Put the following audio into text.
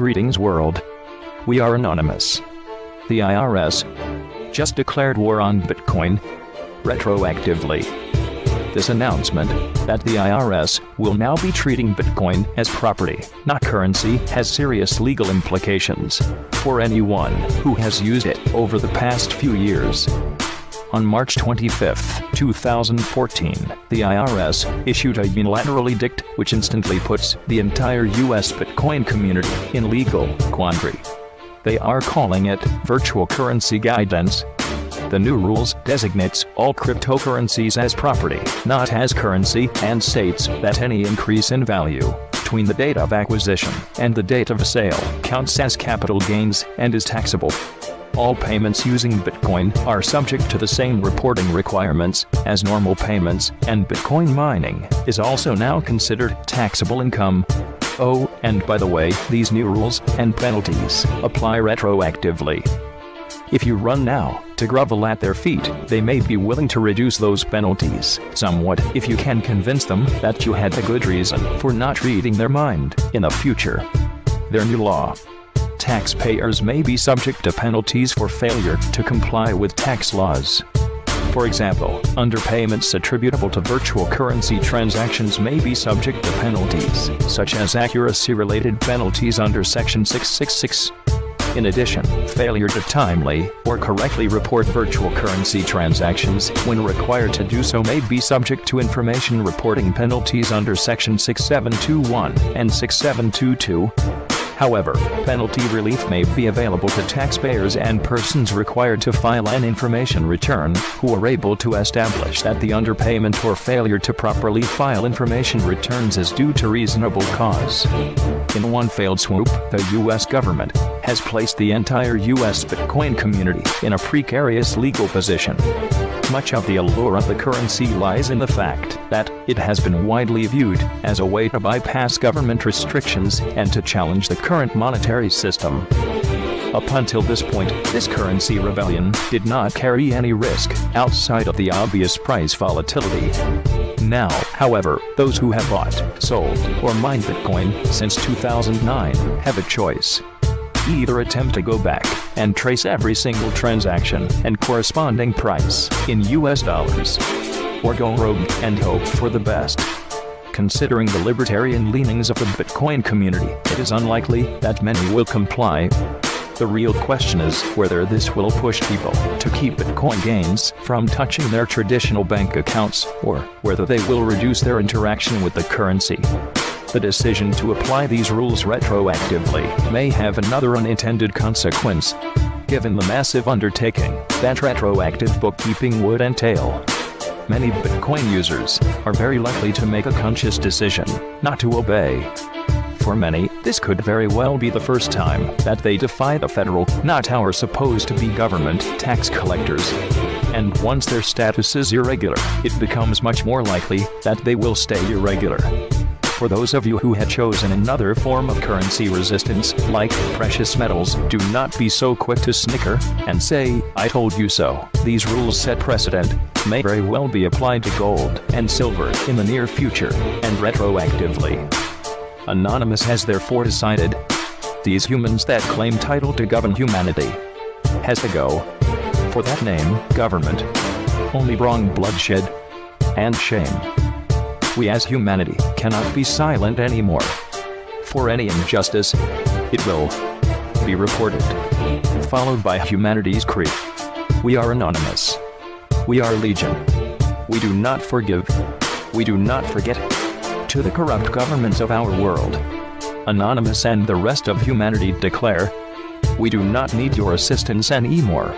Greetings world. We are anonymous. The IRS just declared war on Bitcoin retroactively. This announcement that the IRS will now be treating Bitcoin as property, not currency, has serious legal implications for anyone who has used it over the past few years. On March 25, 2014, the IRS issued a unilateral edict which instantly puts the entire US Bitcoin community in legal quandary. They are calling it virtual currency guidance. The new rules designates all cryptocurrencies as property, not as currency, and states that any increase in value between the date of acquisition and the date of sale counts as capital gains and is taxable. All payments using Bitcoin are subject to the same reporting requirements as normal payments, and Bitcoin mining is also now considered taxable income. Oh, and by the way, these new rules and penalties apply retroactively. If you run now to grovel at their feet, they may be willing to reduce those penalties somewhat if you can convince them that you had a good reason for not reading their mind in the future. Their new law taxpayers may be subject to penalties for failure to comply with tax laws. For example, underpayments attributable to virtual currency transactions may be subject to penalties, such as accuracy-related penalties under Section 666. In addition, failure to timely or correctly report virtual currency transactions when required to do so may be subject to information reporting penalties under Section 6721 and 6722. However, penalty relief may be available to taxpayers and persons required to file an information return who are able to establish that the underpayment or failure to properly file information returns is due to reasonable cause. In one failed swoop, the U.S. government has placed the entire U.S. Bitcoin community in a precarious legal position. Much of the allure of the currency lies in the fact that it has been widely viewed as a way to bypass government restrictions and to challenge the current monetary system. Up until this point, this currency rebellion did not carry any risk outside of the obvious price volatility. Now, however, those who have bought, sold, or mined Bitcoin since 2009 have a choice either attempt to go back and trace every single transaction and corresponding price in US dollars, or go rogue and hope for the best. Considering the libertarian leanings of the Bitcoin community, it is unlikely that many will comply. The real question is whether this will push people to keep Bitcoin gains from touching their traditional bank accounts, or whether they will reduce their interaction with the currency. The decision to apply these rules retroactively may have another unintended consequence. Given the massive undertaking that retroactive bookkeeping would entail, many Bitcoin users are very likely to make a conscious decision not to obey. For many, this could very well be the first time that they defy the federal, not our supposed to be government, tax collectors. And once their status is irregular, it becomes much more likely that they will stay irregular. For those of you who had chosen another form of currency resistance, like precious metals, do not be so quick to snicker and say, I told you so. These rules set precedent, may very well be applied to gold and silver in the near future, and retroactively. Anonymous has therefore decided these humans that claim title to govern humanity has to go. For that name, government, only wrong bloodshed and shame we as humanity cannot be silent anymore. For any injustice, it will be reported, followed by humanity's creed. We are anonymous. We are legion. We do not forgive. We do not forget. To the corrupt governments of our world, Anonymous and the rest of humanity declare, we do not need your assistance anymore.